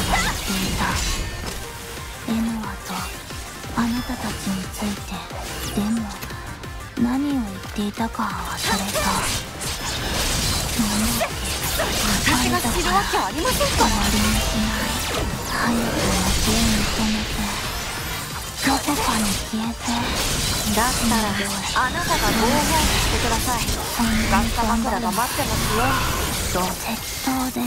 っていあなたたちについてでも何を言っていたか忘れた。私が知るわけありませんか？終わりにしない早く街を認めてどこかに消えて。だったらあなたがど拷問してください。こんなガッサ枕が待ってますよ。どう適当で